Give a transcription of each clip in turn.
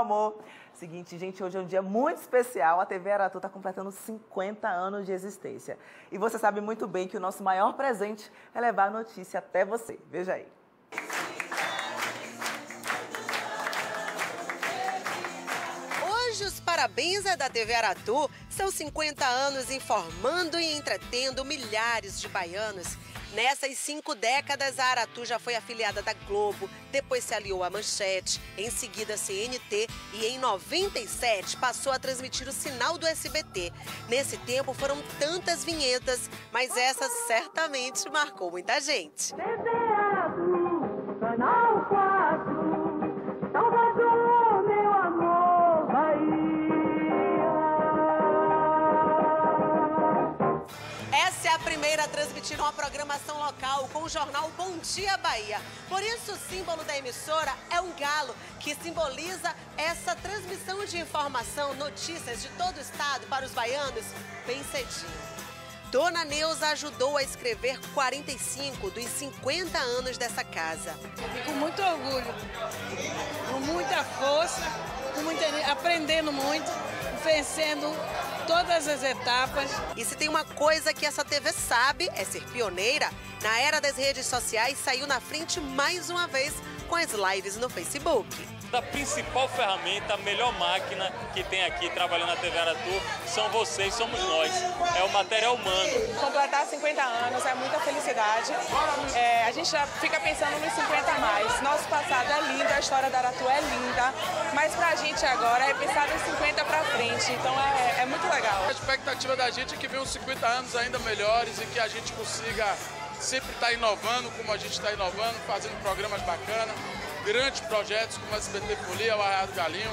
Amor. Seguinte, gente, hoje é um dia muito especial. A TV Aratu está completando 50 anos de existência. E você sabe muito bem que o nosso maior presente é levar a notícia até você. Veja aí. Hoje os parabéns é da TV Aratu. São 50 anos informando e entretendo milhares de baianos. Nessas cinco décadas, a Aratu já foi afiliada da Globo, depois se aliou à Manchete, em seguida a CNT e em 97 passou a transmitir o sinal do SBT. Nesse tempo foram tantas vinhetas, mas essa certamente marcou muita gente. Aratu, Canal é a primeira a transmitir uma programação local com o jornal Bom Dia Bahia. Por isso, o símbolo da emissora é um galo, que simboliza essa transmissão de informação, notícias de todo o estado para os baianos bem cedinho. Dona Neuza ajudou a escrever 45 dos 50 anos dessa casa. E com muito orgulho, com muita força, com muita, aprendendo muito, vencendo todas as etapas. E se tem uma coisa que essa TV sabe, é ser pioneira. Na era das redes sociais, saiu na frente mais uma vez com as lives no Facebook. A principal ferramenta, a melhor máquina que tem aqui trabalhando na TV Aratu são vocês, somos nós. É o material humano. Completar 50 anos é muita felicidade. É, a gente já fica pensando nos 50 a mais. Nosso passado é lindo, a história da Aratu é linda, mas pra gente agora é pensar nos 50 pra frente. Então é, é muito legal. A expectativa da gente é que venham 50 anos ainda melhores e que a gente consiga sempre estar inovando como a gente está inovando, fazendo programas bacanas, grandes projetos como a SBT Folia, o Arraiado Galinho,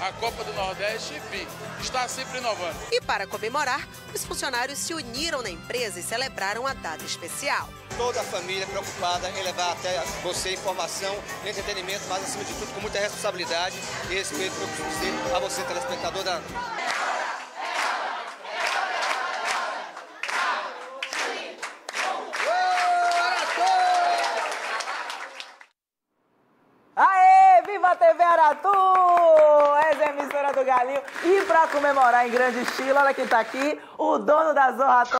a Copa do Nordeste, enfim, está sempre inovando. E para comemorar, os funcionários se uniram na empresa e celebraram a data especial. Toda a família preocupada em levar até você informação, entretenimento, mas acima de tudo com muita responsabilidade e respeito que eu a você, telespectador da TV Aratu! Essa é a emissora do Galinho. E para comemorar em grande estilo, olha quem tá aqui, o dono da Zorra